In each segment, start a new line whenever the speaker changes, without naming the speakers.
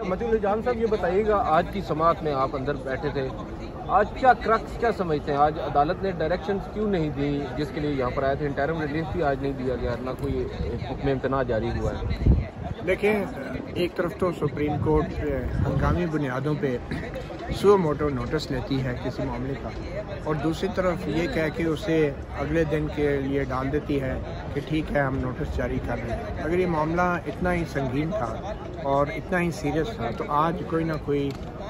मजूल जान साहब, ये बताइएगा, आज की समात में आप अंदर बैठे थे। आज क्या क्रक्स क्या समझते हैं आज अदालत ने डायरेक्शन क्यों नहीं दी, जिसके लिए यहाँ पर आए थे? इंटरम रिलीफ भी आज नहीं दिया गया, ना कोई हुक्म इम्तना जारी हुआ है।
देखें एक तरफ़ तो सुप्रीम कोर्ट हंगामी बुनियादों पे सो मोटो नोटिस लेती है किसी मामले का। और दूसरी तरफ़ ये कह के उसे अगले दिन के लिए डाल देती है कि ठीक है, हम नोटिस जारी कर रहे हैं। अगर ये मामला इतना ही संगीन था और इतना ही सीरियस था तो आज कोई ना कोई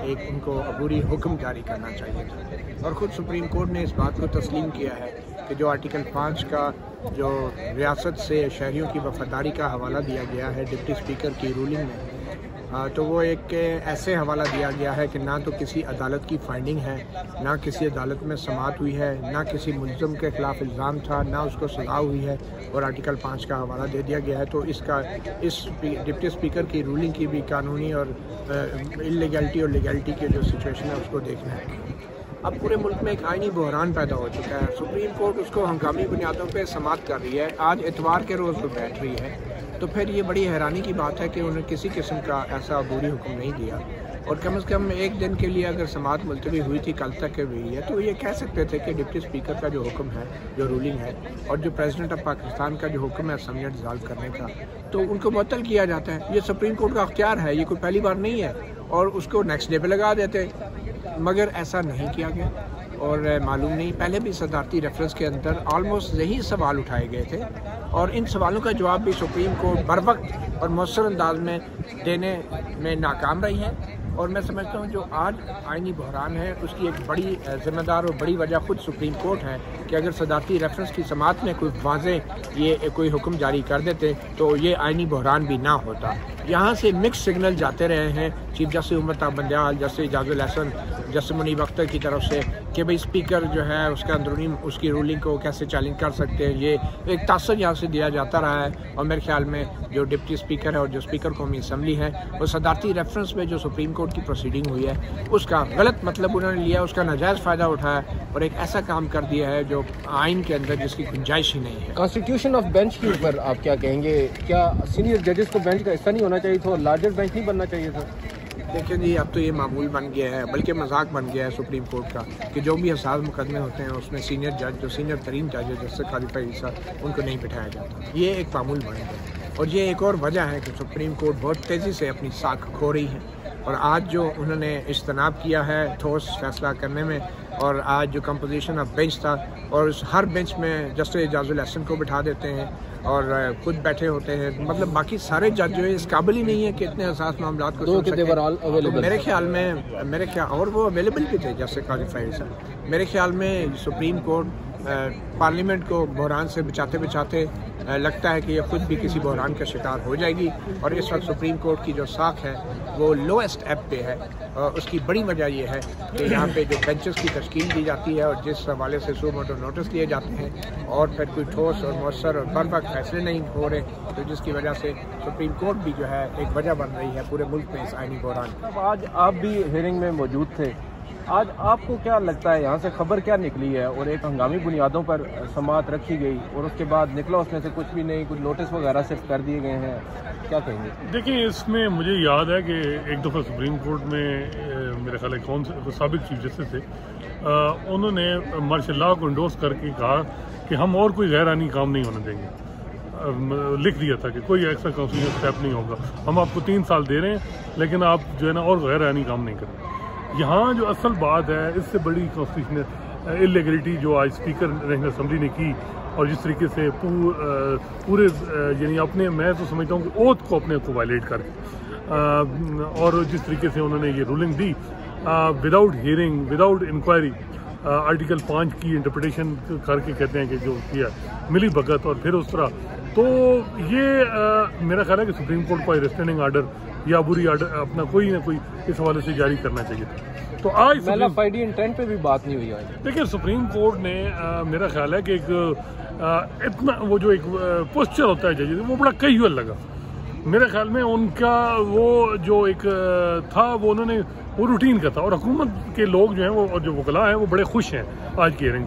एक उनको अबूरी हुक्म जारी करना चाहिए था। और ख़ुद सुप्रीम कोर्ट ने इस बात को तस्लीम किया है कि जो आर्टिकल पाँच का जो रियासत से शहरीों की वफादारी का हवाला दिया गया है, डिप्टी स्पीकर की रूलिंग में तो वो एक ऐसे हवाला दिया गया है कि ना तो किसी अदालत की फाइंडिंग है, ना किसी अदालत में समात हुई है, ना किसी मुलजम के ख़िलाफ़ इल्ज़ाम था, ना उसको सजा हुई है, और आर्टिकल पाँच का हवाला दे दिया गया है। तो इसका, इस डिप्टी स्पीकर की रूलिंग की भी कानूनी और इलीगलिटी और लीगलिटी की जो सिचुएशन है, उसको देखना है। अब पूरे मुल्क में एक आइनी बहरान पैदा हो चुका है। सुप्रीम कोर्ट उसको हंगामी बुनियादों पर समाप्त कर रही है। आज एतवार के रोज़ वो बैठ रही है। तो फिर ये बड़ी हैरानी की बात है कि उन्होंने किसी किस्म का ऐसा अबूरी हुक्म नहीं दिया। और कम से कम एक दिन के लिए अगर समात मुलतवी हुई थी, कल तक के हुई है तो ये कह सकते थे कि डिप्टी स्पीकर का जो हुक्म है, जो रूलिंग है, और जो प्रेसिडेंट ऑफ़ पाकिस्तान का जो हुक्म है असम्बली डिजॉल्व करने का तो उनको मुतल किया जाता है। ये सुप्रीम कोर्ट का अख्तियार है, ये कोई पहली बार नहीं है, और उसको नेक्स्ट डे पर लगा देते मगर ऐसा नहीं किया गया, और मालूम नहीं। पहले भी सदारती रेफरेंस के अंदर ऑलमोस्ट यही सवाल उठाए गए थे और इन सवालों का जवाब भी सुप्रीम कोर्ट बर वक्त और मौसर अंदाज में देने में नाकाम रही है। और मैं समझता हूँ जो आज आइनी बहरान है, उसकी एक बड़ी जिम्मेदार और बड़ी वजह खुद सुप्रीम कोर्ट है कि अगर सदारती रेफरेंस की समात में कोई वाजे, ये कोई हुक्म जारी कर देते तो ये आइनी बहरान भी ना होता। यहाँ से मिक्स सिग्नल जाते रहे हैं chief justice Umar Bandial, justice Ijazul Hasan justice Munib Akhtar की तरफ़ से कि भाई स्पीकर जो है, उसका अंदरूनी, उसकी रूलिंग को कैसे चैलेंज कर सकते हैं, ये एक तासर यहाँ से दिया जाता रहा है। और मेरे ख्याल में जो डिप्टी स्पीकर है और जो स्पीकर कौमी असम्बली है, वो सदारती रेफरेंस में जो सुप्रीम कोर्ट की प्रोसीडिंग हुई है, उसका गलत मतलब उन्होंने लिया, उसका नाजायज़ फ़ायदा उठाया और एक ऐसा काम कर दिया है जो आइन के अंदर जिसकी गुंजाइश ही नहीं है।
कॉन्स्टिट्यूशन ऑफ़ बेंच के ऊपर आप क्या कहेंगे? क्या सीनियर जजेस को बेंच का हिस्सा नहीं होना चाहिए था लार्जर बेंच नहीं बनना चाहिए था?
देखिए जी, अब तो ये मामूल बन गया है, बल्कि मज़ाक बन गया है सुप्रीम कोर्ट का कि जो भी हसास मुकदमे होते हैं, उसमें सीनियर जज, जो सीनियर तरीन जज है जैसे खालिफा ईसा, उनको नहीं बिठाया जाता। ये एक मामूल बन गया और ये एक और वजह है कि सुप्रीम कोर्ट बहुत तेज़ी से अपनी साख खो रही है। और आज जो उन्होंने इज्तनाब किया है ठोस फैसला करने में और आज जो कंपोजिशन ऑफ़ बेंच था और उस हर बेंच में जस्टिस एजाजुल हसन को बिठा देते हैं और खुद बैठे होते हैं। मतलब बाकी सारे जज जो है इस काबिल ही नहीं है कि इतने असास मामला को तो मेरे ख्याल में मेरे ख्याल और वो अवेलेबल भी थे जैसे क्वालिफाइड सर मेरे ख्याल में सुप्रीम कोर्ट पार्लियामेंट को बहरान से बचाते बचाते लगता है कि ये खुद भी किसी बहरान का शिकार हो जाएगी और इस वक्त सुप्रीम कोर्ट की जो साख है, वो लोएस्ट ऐप पे है और उसकी बड़ी वजह ये है कि यहाँ पे जो बेंचेस की तश्कील दी जाती है और जिस हवाले से सो मोटो नोटिस दिए जाते हैं और फिर कोई ठोस और मौसर और बर वक्त फैसले नहीं हो रहे तो जिसकी वजह से सुप्रीम कोर्ट भी जो है एक वजह बन रही है पूरे मुल्क में इस आइनी बहरान
आज आप भी हेयरिंग में मौजूद थे। आज आपको क्या लगता है, यहाँ से खबर क्या निकली है? और एक हंगामी बुनियादों पर समात रखी गई, और उसके बाद निकला उसमें से कुछ भी नहीं, कुछ नोटिस वगैरह सिर्फ़ कर दिए गए हैं। क्या कहेंगे?
देखिए, इसमें मुझे याद है कि एक दफ़ा सुप्रीम कोर्ट में मेरे ख्याल कौन से सबक चीफ जस्टिस थे उन्होंने मार्शल लॉ को इंडोर्स करके कहा कि हम और कोई गैर आनी काम नहीं होने देंगे। लिख दिया था कि कोई एक्स्ट्रा काउंसिल स्टेप नहीं होगा। हम आपको तीन साल दे रहे हैं, लेकिन आप जो है ना और गैर आनी काम नहीं करें यहाँ जो असल बात है इससे बड़ी कॉन्स्टिट्यूशन इलीगलिटी जो आज स्पीकर नेशनल असम्बली ने की और जिस तरीके से पूर, पूरे यानी अपने मैं तो समझता हूँ कि ओथ को अपने को वायलेट करके और जिस तरीके से उन्होंने ये रूलिंग दी without hearing without inquiry article पाँच की इंटरप्रटेशन करके कहते हैं कि जो किया मिली भगत और फिर उस तरह तो ये आ, मेरा ख्याल है कि सुप्रीम कोर्ट को रिस्टेनिंग आर्डर या बुरी आर्डर अपना कोई ना कोई इस हवाले से जारी करना चाहिए था। तो आज
इंटेंट पे भी बात नहीं हुई आज।
देखिए सुप्रीम कोर्ट ने आ, मेरा ख्याल है कि एक आ, इतना वो जो एक पोस्चर होता है जजेस वो बड़ा कई लगा। मेरे ख्याल में उनका वो जो एक था वो उन्होंने वो रूटीन का था और हुकूमत के लोग जो हैं वो और जो वकला हैं वो बड़े खुश हैं आज की हेयरिंग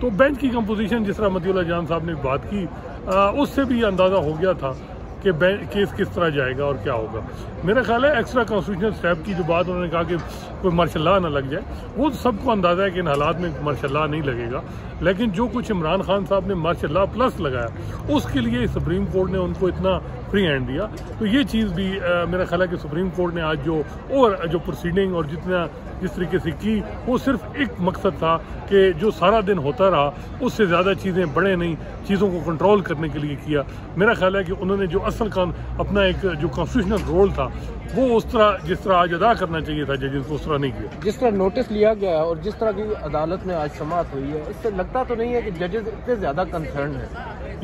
तो बेंच की कंपोजिशन जिस तरह मतीला जान साहब ने बात की उससे भी अंदाज़ा हो गया था कि केस किस तरह जाएगा और क्या होगा। मेरा ख्याल है एक्स्ट्रा कॉन्स्टिट्यूशनल स्टेप की जो बात उन्होंने कहा कि कोई मार्शल ना लग जाए वो तो सबको अंदाज़ा है कि इन हालात में मार्शल नहीं लगेगा। लेकिन जो कुछ इमरान खान साहब ने मार्शल प्लस लगाया उसके लिए सुप्रीम कोर्ट ने उनको इतना फ्री हैंड दिया। तो ये चीज़ भी आ, मेरा ख्याल है कि सुप्रीम कोर्ट ने आज जो और जो प्रोसीडिंग और जितना जिस तरीके से की वो सिर्फ़ एक मकसद था कि जो सारा दिन होता रहा उससे ज़्यादा चीज़ें बढ़े नहीं चीज़ों को कंट्रोल करने के लिए किया। मेरा ख्याल है कि उन्होंने जो असल कान अपना एक जो कॉन्स्टिट्यूशनल रोल था वो उस तरह जिस तरह आज अदा करना चाहिए था जजेस को उस तरह नहीं किया।
जिस तरह नोटिस लिया गया है और जिस तरह की अदालत में आज समात हुई है इससे लगता तो नहीं है कि जजेस इतने ज़्यादा कंसर्न है।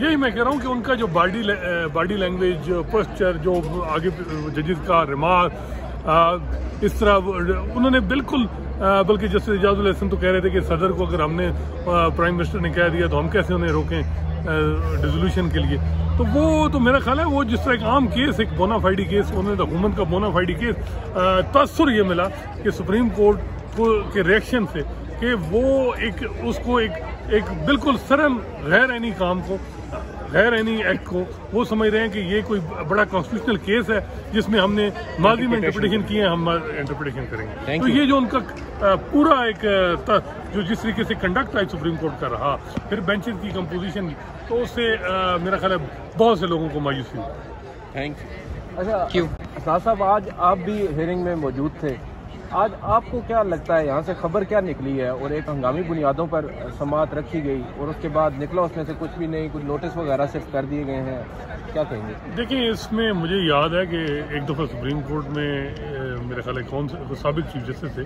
यही मैं कह रहा हूँ कि उनका जो बॉडी बॉडी लैंग्वेज पोस्चर जो आगे जजेस का रिमार्क इस तरह उन्होंने बिल्कुल बल्कि जस्टिस एजाजुल हसन तो कह रहे थे कि सदर को अगर हमने प्राइम मिनिस्टर ने कह दिया तो हम कैसे उन्हें रोकें डिजोल्यूशन के लिए। तो वो तो मेरा ख्याल है वो जिस तरह एक आम केस, एक बोनाफाइडी केस, उन्होंने हुकूमत का बोनाफाइडी केस तसर ये मिला कि सुप्रीम कोर्ट को, के रिएक्शन से कि वो एक, उसको एक एक बिल्कुल सरल गैर एनी काम को गैर एनी एक्ट को वो समझ रहे हैं कि ये कोई बड़ा कॉन्स्टिट्यूशनल केस है जिसमें हमने माजी में इंटरप्रिटेशन किए हैं हम इंटरप्रिटेशन करेंगे। तो ये जो उनका पूरा एक जो जिस तरीके से कंडक्ट है सुप्रीम कोर्ट का रहा। फिर बेंचेस की कंपोजिशन तो उससे मेरा ख्याल है बहुत से लोगों को मायूसी हुई।
थैंक यू अच्छा क्यों साहब आज आप भी हेयरिंग में मौजूद थे। आज आपको क्या लगता है, यहाँ से खबर क्या निकली है? और एक हंगामी बुनियादों पर समात रखी गई, और उसके बाद निकला उसमें से कुछ भी नहीं, कुछ नोटिस वगैरह सिर्फ़ कर दिए गए हैं। क्या कहेंगे?
देखिए, इसमें मुझे याद है कि एक दफ़ा सुप्रीम कोर्ट में मेरे ख्याल कौन से सबक चीफ जस्टिस थे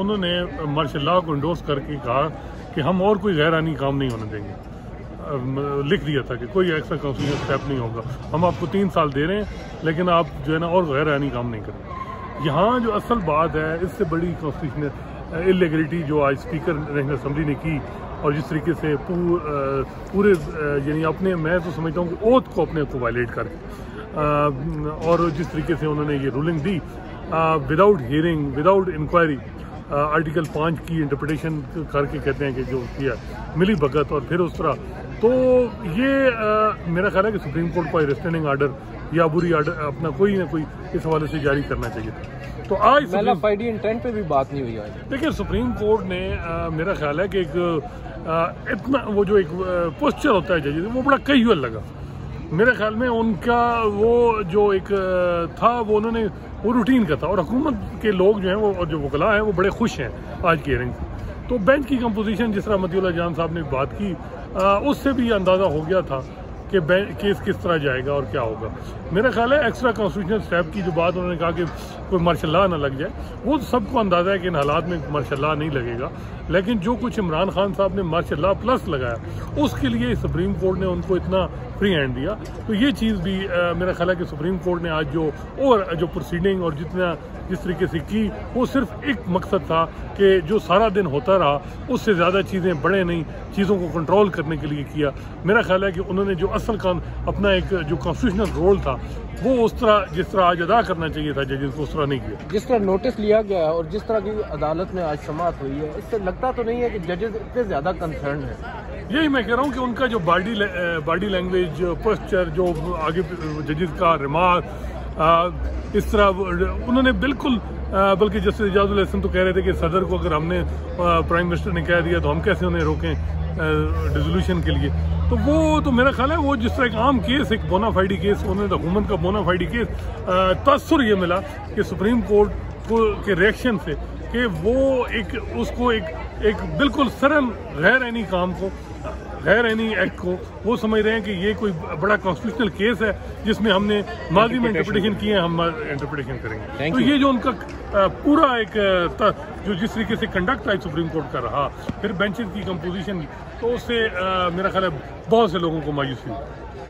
उन्होंने मार्शल लॉ को इंडोर्स करके कहा कि हम और कोई गैरानी काम नहीं होने देंगे। लिख दिया था कि कोई एक्स्ट्रा काउंसिलिंग स्टेप नहीं होगा। हम आपको तीन साल दे रहे हैं, लेकिन आप जो है ना और गैरानी काम नहीं करेंगे। यहाँ जो असल बात है इससे बड़ी कॉन्स्टिट्यूशनल इलेगलिटी जो आज स्पीकर नेशनल असम्बली ने की और जिस तरीके से पूर, पूरे यानी अपने मैं तो समझता हूँ कि ओथ को अपने को वायलेट करके और जिस तरीके से उन्होंने ये रूलिंग दी without hearing without inquiry article पाँच की इंटरप्रटेशन करके कहते हैं कि जो किया मिली भगत और फिर उस तरह। तो ये आ, मेरा ख्याल है कि सुप्रीम कोर्ट का रिस्टेनिंग आर्डर या बुरी अपना कोई ना कोई इस हवाले से जारी करना चाहिए था। तो आज
इंटेंट पे भी बात नहीं हुई आज।
देखिए सुप्रीम कोर्ट ने आ, मेरा ख्याल है कि एक आ, इतना वो जो एक पोस्चर होता है जजेस वो बड़ा कैजुअल लगा। मेरे ख्याल में उनका वो जो एक था वो उन्होंने वो रूटीन का था और हुकूमत के लोग जो हैं वो और जो वकला हैं वो बड़े खुश हैं आज की हियरिंग तो बेंच की कंपोजिशन जिस तरह मतीला जान साहब ने बात की आ, उससे भी अंदाज़ा हो गया था कि केस किस तरह जाएगा और क्या होगा? मेरा ख्याल है एक्स्ट्रा कॉन्स्टिट्यूशन स्टेप की जो बात उन्होंने कहा कि कोई मार्शल ना लग जाए, वो सबको अंदाज़ा है कि इन हालात में मार्शल नहीं लगेगा। लेकिन जो कुछ इमरान खान साहब ने मार्शल प्लस लगाया उसके लिए सुप्रीम कोर्ट ने उनको इतना फ्री हैंड दिया। तो ये चीज़ भी आ, मेरा ख्याल है कि सुप्रीम कोर्ट ने आज जो और जो प्रोसीडिंग और जितना जिस तरीके से की वो सिर्फ़ एक मकसद था कि जो सारा दिन होता रहा उससे ज़्यादा चीज़ें बढ़े नहीं चीज़ों को कंट्रोल करने के लिए किया। मेरा ख्याल है कि उन्होंने जो असल कान अपना एक जो कॉन्स्टिट्यूशनल रोल था वो उस तरह जिस तरह आज अदा करना चाहिए था जजेस को उस तरह नहीं किया।
जिस तरह नोटिस लिया गया है और जिस तरह की अदालत में आज समात हुई है इससे लगता तो नहीं है कि जजेस इतने ज़्यादा कंसर्न है।
यही मैं कह रहा हूँ कि उनका जो बॉडी बॉडी लैंग्वेज पोस्चर जो आगे जजेस का रिमार्क इस तरह उन्होंने बिल्कुल बल्कि जस्टिस एजाजुल हसन तो कह रहे थे कि सदर को अगर हमने प्राइम मिनिस्टर ने कह दिया तो हम कैसे उन्हें रोकें डिजोल्यूशन के लिए। तो वो तो मेरा ख्याल है वो जिस तरह एक आम केस, एक बोनाफाइडी केस, उन्होंने हुकूमत का बोनाफाइडी केस तसर ये मिला कि सुप्रीम कोर्ट को, के रिएक्शन से कि वो एक, उसको एक एक बिल्कुल सरल गैर एनी काम को गैर एनी एक्ट को वो समझ रहे हैं कि ये कोई बड़ा कॉन्स्टिट्यूशनल केस है जिसमें हमने माजी में इंटरप्रिटेशन किए हैं हम इंटरप्रिटेशन करेंगे। तो ये जो उनका पूरा एक जो जिस तरीके से कंडक्ट आई सुप्रीम कोर्ट का रहा फिर बेंचेज की कंपोजिशन तो उससे मेरा ख्याल है बहुत से लोगों को मायूसी हुई।